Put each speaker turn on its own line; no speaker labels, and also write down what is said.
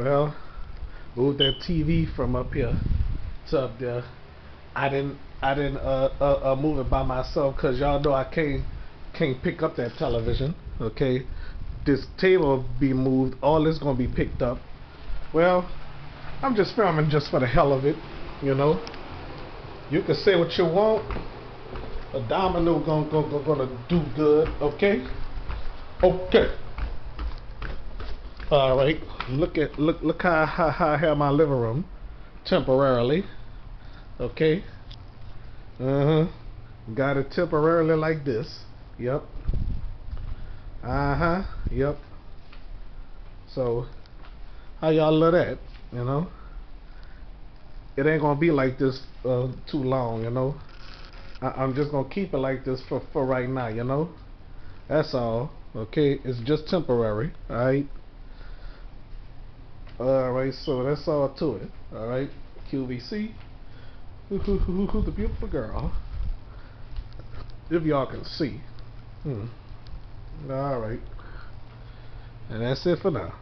Well, move that TV from up here to up there. I didn't I didn't uh, uh, uh move it by myself because y'all know I can't can't pick up that television. Okay, this table be moved. All this gonna be picked up. Well, I'm just filming just for the hell of it, you know. You can say what you want. A domino gonna gonna, gonna do good. Okay. Okay. All right. Look at look look how, how, how I have my living room temporarily. Okay. Uh huh. Got it temporarily like this. Yep. Uh huh. Yep. So, how y'all love that? You know. It ain't gonna be like this uh, too long. You know. I I'm just gonna keep it like this for for right now. You know. That's all. Okay. It's just temporary. All right. Alright, so that's all to it. Alright, QVC. the beautiful girl. If y'all can see. Hmm. Alright. And that's it for now.